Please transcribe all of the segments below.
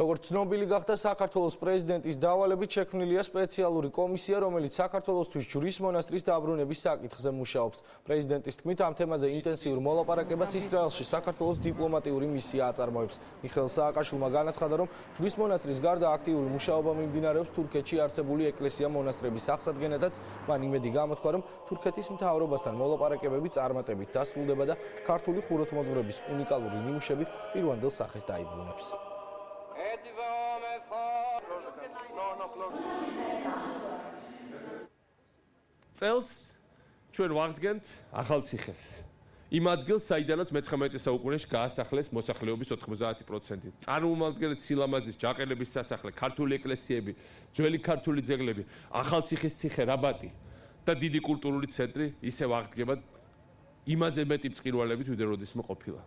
როგორც ცნობილი გახდა საქართველოს პრეზიდენტის დავალებით შექმნილია სპეციალური კომისია, რომელიც საქართველოსთვის ჯვრის მონასტრის დაბრუნების საკითხზე მუშაობს. პრეზიდენტის თქმით, ამ თემაზე ინტენსიურ მოლაპარაკებას ისრაელში საქართველოს დიპლომატიური მისია აწარმოებს. მიხელ სააკაშვილმა განაცხადა, რომ ჯვრის მონასტრის გარდა აქტიური მუშაობა მიმდინარეობს თურქეთში არსებული ეკლესია-მონასტრების აღსადგენადაც. მან იმედი გამოთქვა, რომ თურქეთის მთავრობასთან მოლაპარაკებები წარმატებით დასრულდება და ქართული ხუროთმოძღვრების უნიკალური ნიმუშები პირვანდელ სახეს დაიბრუნებს. წელს ჩვენ ვაღდგენთ ახალ ციხეს. იმ ადგილს, საიდანაც მე-19 საუკუნეში გაასახლეს მოსახლეობის 90%. წარმომადგენლებს სილამაზის ჯაყელების სასახლე, ქართული ეკლესიები, ძველი ქართული ძეგლები, ახალ ციხის ციხე, რაბატი და დიდი კულტურული ცენტრი ისე ვაღდგება იმაზე მეტი წყირვალებით ვიდრე როდესმე ყოფილა.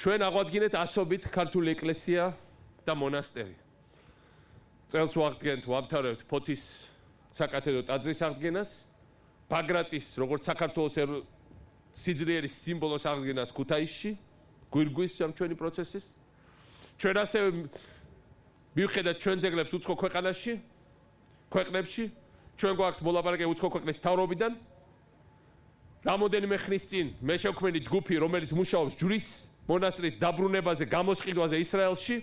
ჩვენ აღვადგინეთ ასობით ქართული ეკლესია და მონასტერი. წელს ვაღდგენთ, ვამთავრებთ ფოთის საკათედრო ტაძრის აღდგენას, ბაგრატის როგორც საქართველოს სიძლიერის სიმბოლოს აღდგენას ქუთაისში, გვირგვის ჩვენი პროცესის. ჩვენ ასევე მივხედათ ჩვენ ძეგლებს უცხო ქვეყანაში, ქვეყნებში, ჩვენ გვაქვს მოლაპარაკე უცხო ქვეყნის თავრობიდან. რამოდენიმე ხნის წინ მე შევქმნი ჯგუფი, რომელიც მუშაობს ჯვრის მონასტრის დაბრუნებაზე, გამოსყიდვაზე ისრაელში.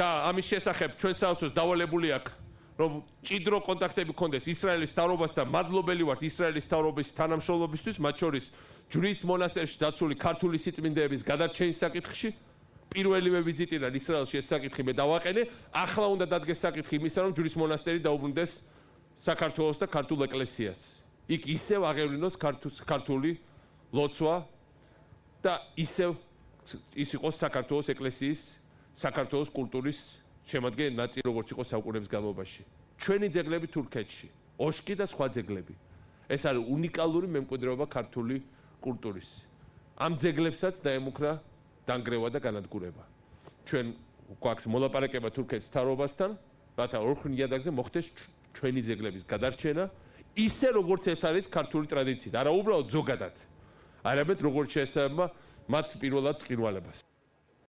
და ამის შესახებ ჩვენ საოცრს დავალებული აქვს რომ ჭიდრო კონტაქტები გქონდეს ისრაელის თავრობასთან მადლობელი ვართ ისრაელის თავრობის თანამშრომლობისთვის მათ შორის ჯვრის მონასტერში დაცული ქართული სიწმინდეების გადარჩენის საკითხში. პირველივე ვიზიტიდან ისრაელში ეს საკითხი მე დავაყენე. ახლა უნდა დადგეს საკითხი იმისა რომ ჯვრის მონასტერი დაუბრუნდეს საქართველოს და ქართულ ეკლესიას. იქ ისევ აღევლინოს ქართული ლოცვა და ისევ ის იყოს საქართველოს ეკლესიის საქართველოს კულტურის შემადგენელი ნაწილი როგორც იყო საუკუნეების განმავლობაში. ჩვენი ძეგლები თურქეთში, ოშკი და სხვა ძეგლები. ეს არის უნიკალური მემკვიდრეობა ქართული კულტურის. ამ ძეგლებსაც დაემუქრა დანგრევა და განადგურება. ჩვენ გვაქვს მოლაპარაკება თურქეთის თავრობასთან, რათა ორხნ იადაგზე მოხდეს ჩვენი ძეგლების გადარჩენა, ისე როგორც ეს არის ქართული ტრადიციით, არა უბრალოდ ზოგადად. არამედ როგორც შეესაბამება მათ პირველად ყირვალებას.